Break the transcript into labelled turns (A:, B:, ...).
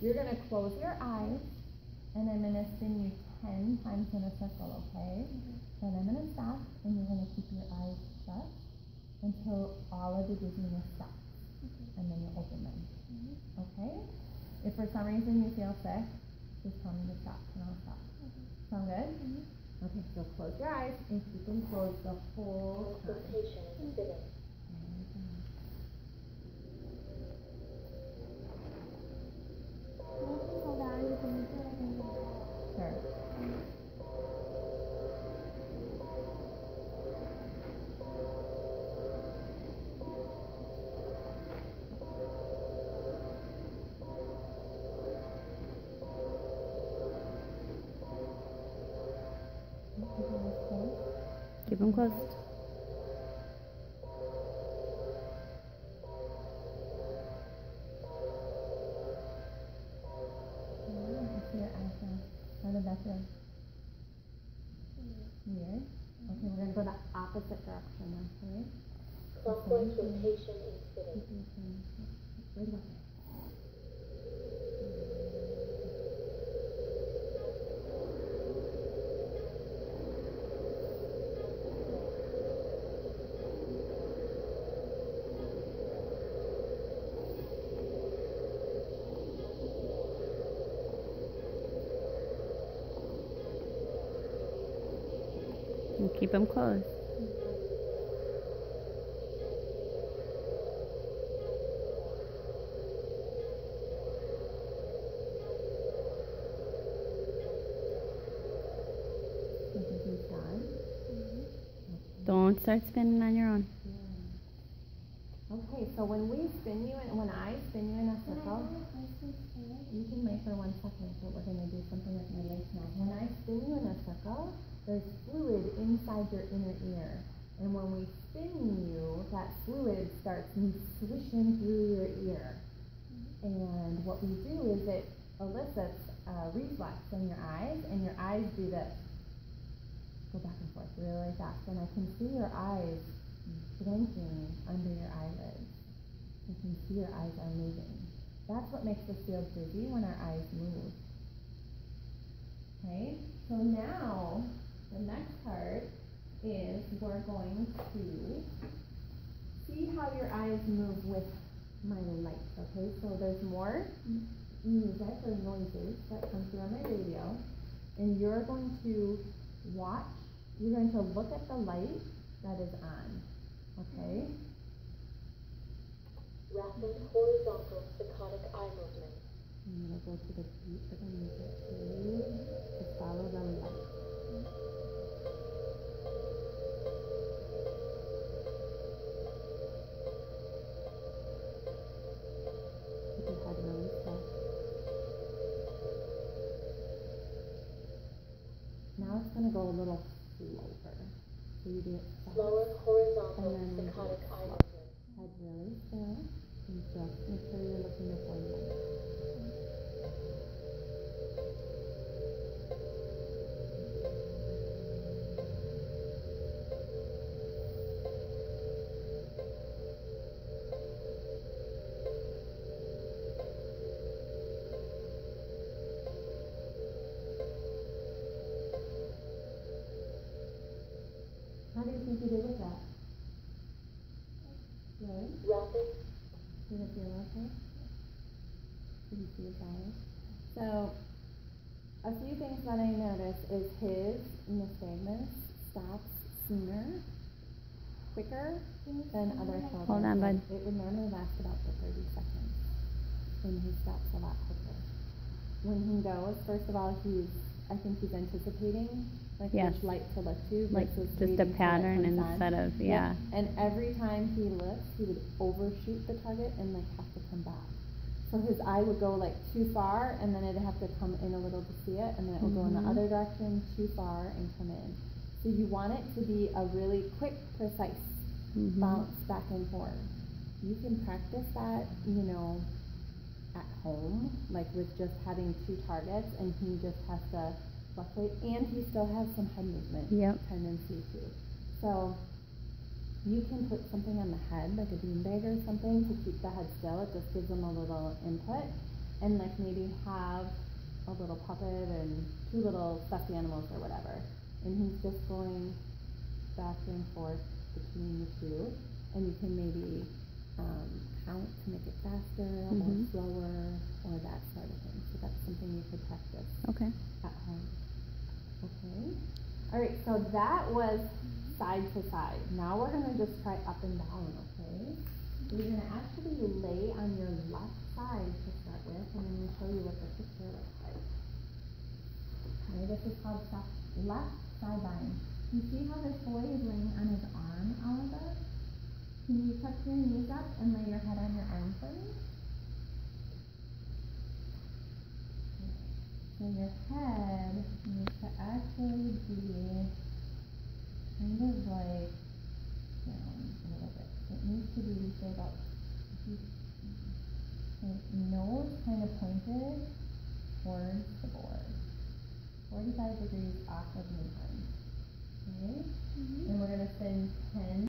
A: You're gonna close your eyes and I'm gonna spin you ten times in a circle, okay? Then I'm gonna stop and you're gonna keep your eyes shut until all of the dizziness stops. And then you'll open them. Okay? If for some reason you feel sick, just tell me to stop and I'll stop. Sound good? Okay, so close your eyes and keep them closed the whole time.
B: Is sitting.
C: Them closed.
A: Yeah, I see your eyes now. How did that feel? Weird. Okay, we're gonna go the opposite direction now?
B: Clockwise rotation is sitting.
A: Keep your chin right about there.
C: And keep them closed. Don't start spinning on your own.
A: Okay, so when we spin you, in, when I spin you in a circle, you can wait for one second, but we're gonna do something with my legs now. When I spin you in a circle, there's fluid inside your inner ear. And when we spin you, that fluid starts swishing through your ear. And what we do is it elicits a reflex in your eyes, and your eyes do this. Go back and forth really fast. And I can see your eyes blinking under your eyelids. You can see your eyes are moving. That's what makes us feel dizzy when our eyes move. Okay, so now the next part is we're going to see how your eyes move with my lights. Okay, so there's more music or noises that come through on my radio, and you're going to watch, you're going to look at the light that is on. Okay?
B: Rapid horizontal saccadic eye movement.
A: I'm gonna go to the beat of the music. You just follow the light. Now it's gonna go a little slower. So you do it fast.
B: Slower horizontal
A: And then we do
B: eye movement.
A: Head really still. And just make sure you're looking at one light. How do you think you did with that? Did it feel? Did you see his eyes? So, a few things that I noticed is his nystagmus stops sooner, quicker than other children.
C: Hold on, bud.
A: It would normally last about for 30 seconds, and he stops a lot quicker. When he goes, first of all, he's, I think he's anticipating like
C: Yes.
A: which light to look to
C: Like just a
A: waiting till it
C: pattern
A: on.
C: instead of,
A: Yep.
C: yeah.
A: And every time he looked, he would overshoot the target and like have to come back. So his eye would go like too far, and then it'd have to come in a little to see it, and then it would go in the other direction, too far, and come in. So you want it to be a really quick, precise
C: Mhm.
A: bounce back and forth. You can practice that, you know, at home, like with just having two targets, and he just has to and he still has some head movement
C: Yep.
A: tendency too. So you can put something on the head, like a beanbag or something, to keep the head still. It just gives them a little input. and like maybe have a little puppet and two little stuffed animals or whatever. And he's just going back and forth between the two. And you can maybe um, count to make it faster or
C: Mhm.
A: slower or that sort of thing. So that's something you could practice
C: Okay.
A: at home. Okay. All right, so that was side to side. Now we're gonna just try up and down, okay? You're gonna actually lay on your left side to start with, and then we'll show you what the picture looks like. Okay, this is called left side lying. You see how this boy is laying on his arm, Oliver? Can you tuck your knees up and lay your head on your arm for me? So your head needs to actually be kind of like down a little bit. It needs to be, say, about nose kind of pointed towards the board. 45 degrees off of midline. Okay? Mm -hmm. And we're going to spend 10